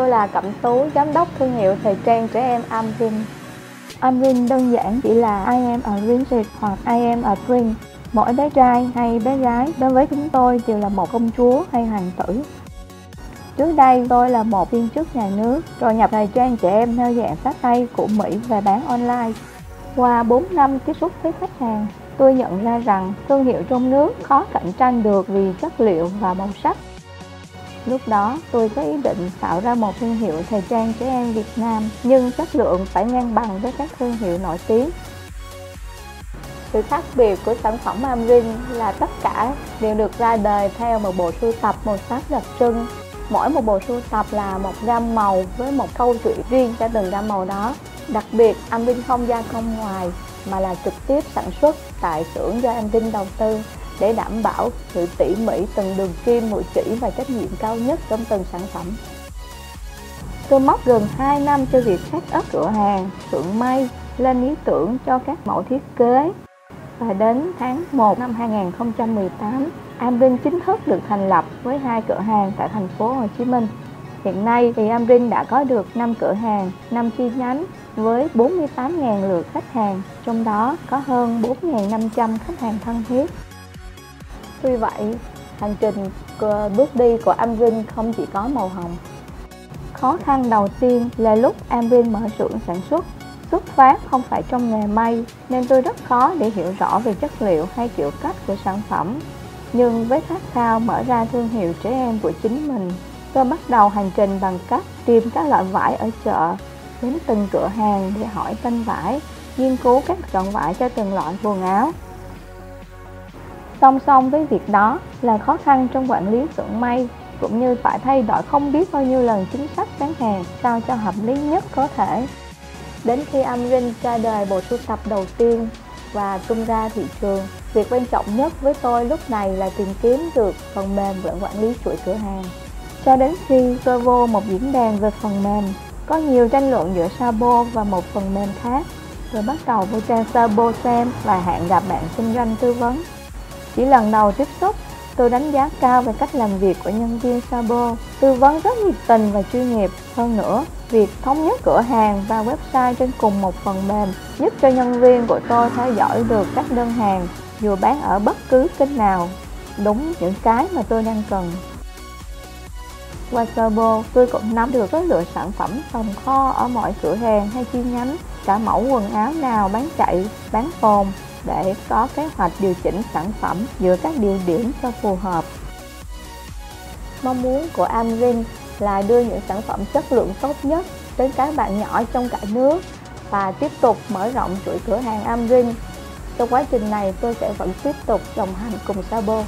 tôi là Cẩm Tú, giám đốc thương hiệu thời trang trẻ em Amrin. Amrin đơn giản chỉ là I am a princess hoặc I am a prince. Mỗi bé trai hay bé gái đối với chúng tôi đều là một công chúa hay hoàng tử. Trước đây tôi là một viên chức nhà nước, rồi nhập thời trang trẻ em theo dạng sách tay của Mỹ và bán online. Qua 4 năm tiếp xúc với khách hàng, tôi nhận ra rằng thương hiệu trong nước khó cạnh tranh được vì chất liệu và màu sắc. Lúc đó tôi có ý định tạo ra một thương hiệu thời trang trẻ em Việt Nam nhưng chất lượng phải ngang bằng với các thương hiệu nổi tiếng. Sự khác biệt của sản phẩm Amrin là tất cả đều được ra đời theo một bộ sưu tập màu sắc đặc trưng. Mỗi một bộ sưu tập là một gam màu với một câu chuyện riêng cho từng gam màu đó. Đặc biệt, Amrin không gia công ngoài mà là trực tiếp sản xuất tại xưởng do Amrin đầu tư để đảm bảo sự tỉ mỉ từng đường kim, mũi chỉ và trách nhiệm cao nhất trong từng sản phẩm. Tôi mất gần 2 năm cho việc set up cửa hàng, thượng may, lên ý tưởng cho các mẫu thiết kế. Và đến tháng 1 năm 2018, Amrin chính thức được thành lập với hai cửa hàng tại thành phố Hồ Chí Minh. Hiện nay thì Amrin đã có được 5 cửa hàng, 5 chi nhánh với 48.000 lượt khách hàng, trong đó có hơn 4.500 khách hàng thân thiết. Tuy vậy, hành trình bước đi của Amrin không chỉ có màu hồng. Khó khăn đầu tiên là lúc Amrin mở xưởng sản xuất. Xuất phát không phải trong nghề may nên tôi rất khó để hiểu rõ về chất liệu hay kiểu cách của sản phẩm. Nhưng với khát khao mở ra thương hiệu trẻ em của chính mình, tôi bắt đầu hành trình bằng cách tìm các loại vải ở chợ, đến từng cửa hàng để hỏi tên vải, nghiên cứu các chọn vải cho từng loại quần áo Song song với việc đó là khó khăn trong quản lý xưởng may cũng như phải thay đổi không biết bao nhiêu lần chính sách bán hàng sao cho hợp lý nhất có thể. Đến khi Amrin ra đời bộ sưu tập đầu tiên và tung ra thị trường, việc quan trọng nhất với tôi lúc này là tìm kiếm được phần mềm để quản lý chuỗi cửa hàng. Cho đến khi tôi vô một diễn đàn về phần mềm, có nhiều tranh luận giữa Sabo và một phần mềm khác. rồi bắt đầu vô trang Sabo xem và hẹn gặp bạn kinh doanh tư vấn chỉ lần đầu tiếp xúc, tôi đánh giá cao về cách làm việc của nhân viên Sabo, tư vấn rất nhiệt tình và chuyên nghiệp. Hơn nữa, việc thống nhất cửa hàng và website trên cùng một phần mềm giúp cho nhân viên của tôi theo dõi được các đơn hàng dù bán ở bất cứ kênh nào. Đúng những cái mà tôi đang cần. Qua Sabo, tôi cũng nắm được số lượng sản phẩm tồn kho ở mọi cửa hàng hay chi nhánh, cả mẫu quần áo nào bán chạy, bán phồn để có kế hoạch điều chỉnh sản phẩm giữa các điều điểm cho phù hợp. Mong muốn của Amrin là đưa những sản phẩm chất lượng tốt nhất đến các bạn nhỏ trong cả nước và tiếp tục mở rộng chuỗi cửa hàng Amrin. Trong quá trình này, tôi sẽ vẫn tiếp tục đồng hành cùng Sabo.